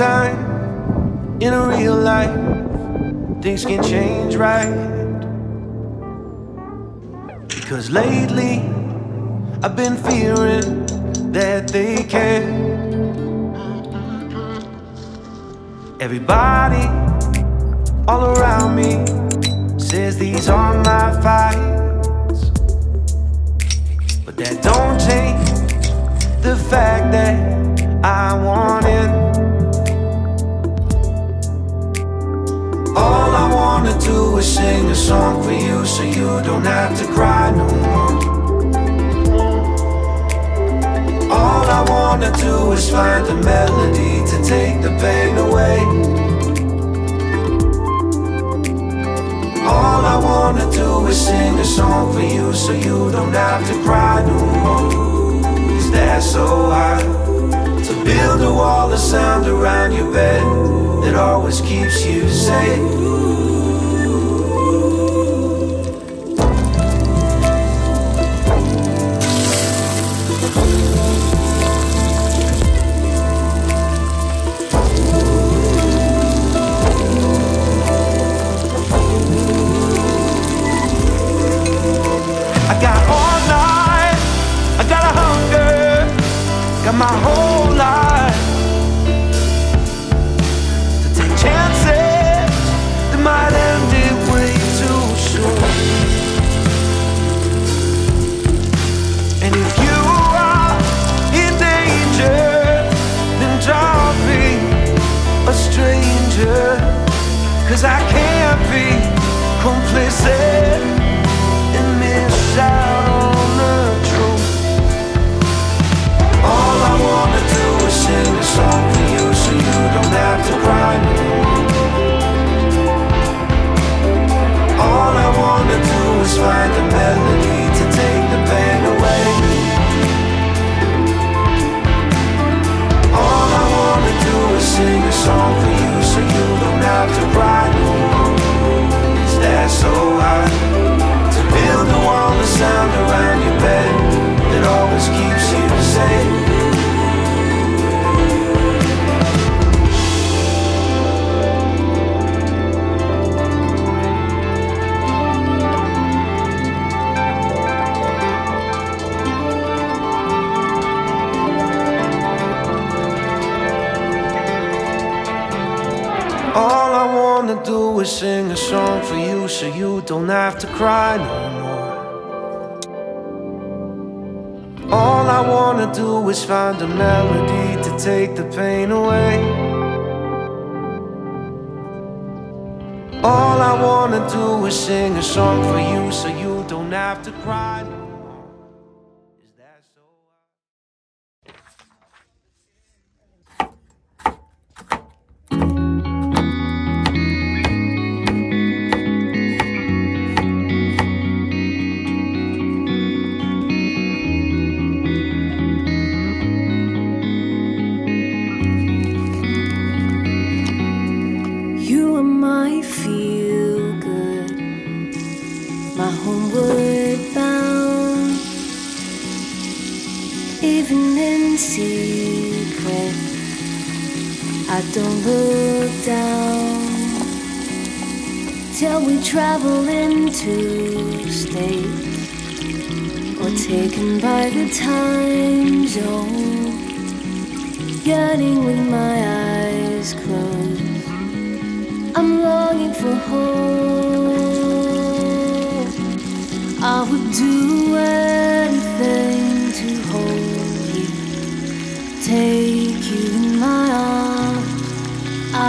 time, in a real life, things can change right. Because lately, I've been fearing that they can. Everybody all around me says these are my fights. But that don't change the fact that I want in. Wanna do is sing a song for you so you don't have to cry no more. All I wanna do is find a melody to take the pain away. All I wanna do is sing a song for you so you don't have to cry no more. Is that so hard to build a wall of sound around your bed that always keeps you safe? Got my whole life to take chances that might end it way too soon. And if you are in danger, then don't be a stranger, cause I can't be complicit song for you so you don't have to cry no more. All I wanna do is find a melody to take the pain away. All I wanna do is sing a song for you so you don't have to cry secret, I don't look down till we travel into states or taken by the time zone. Yearning with my eyes closed. I'm longing for home. I would do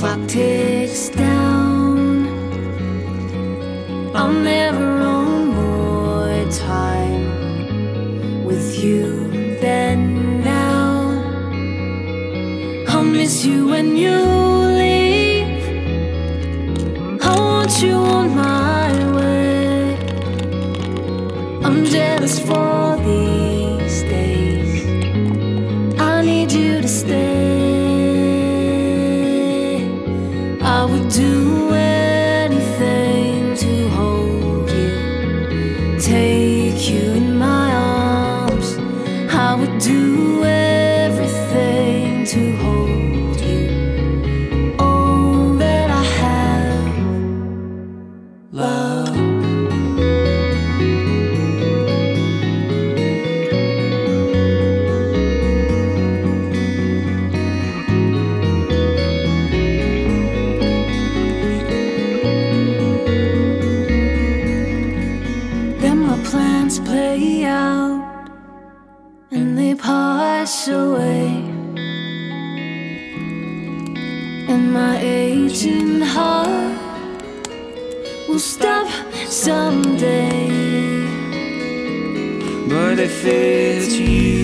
clock ticks down I'll never own more time With you than now. I'll miss you when you leave. I want you on my way. I'm jealous for do everything to hold. beating heart will stop someday. But if it's you.